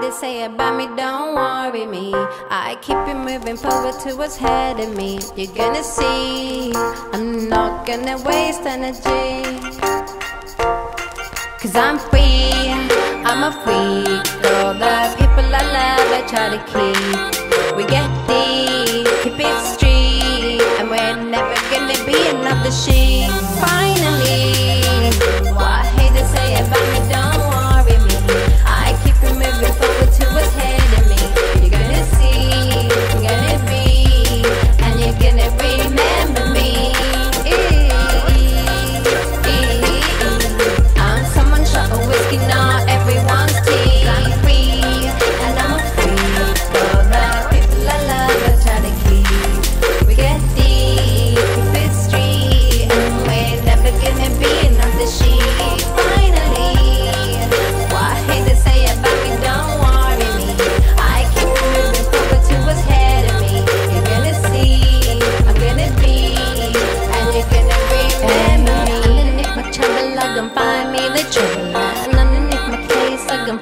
they say about me don't worry me. I keep it moving forward to what's ahead of me. You're gonna see, I'm not gonna waste energy. Cause I'm free, I'm a freak. All the people I love, I try to keep. We get deep.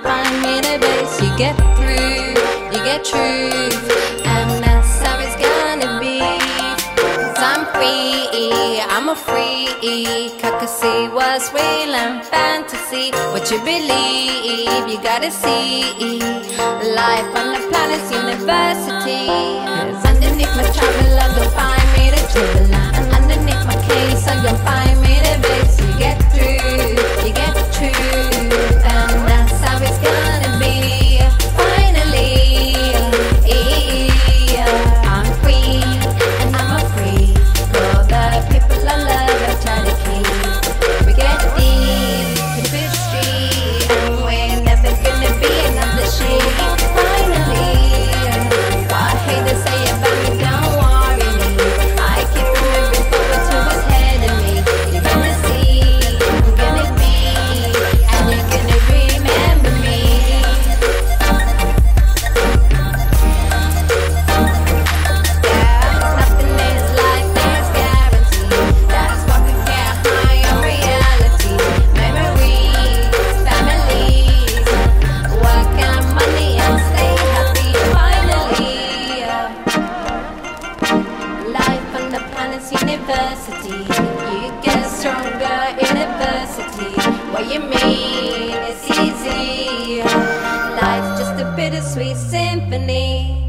Find me the base, you get through, you get truth. And that's how it's gonna be. Cause I'm free, I'm a free Cause see what's real and fantasy. What you believe, you gotta see. Life on the planet's university. Cause underneath my travel, I'll go find Girls University. You get stronger in adversity. What you mean is easy. Life's just a bittersweet symphony.